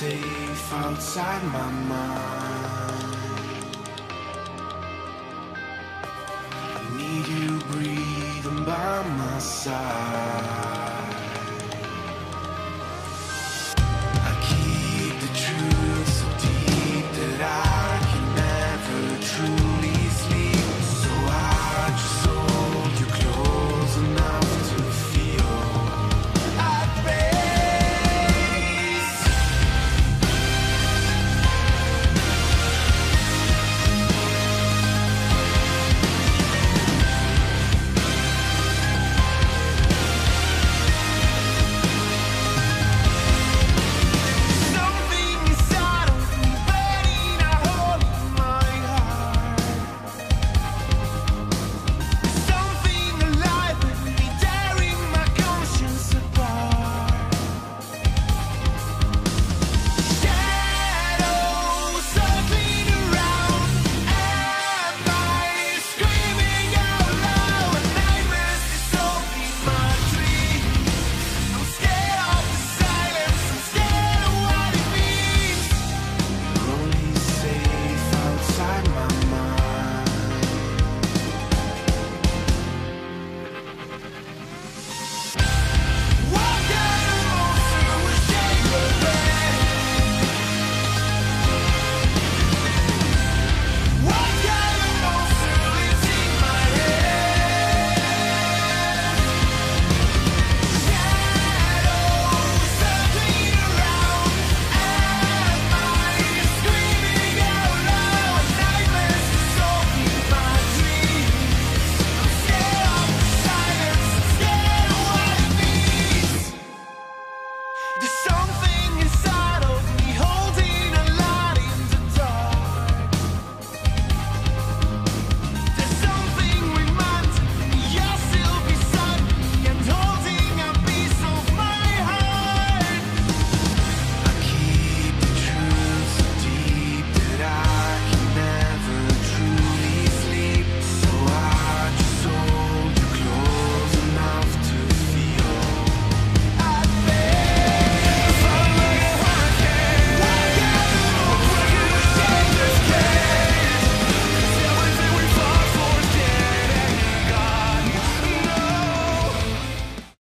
safe outside my mind. I need you breathing by my side.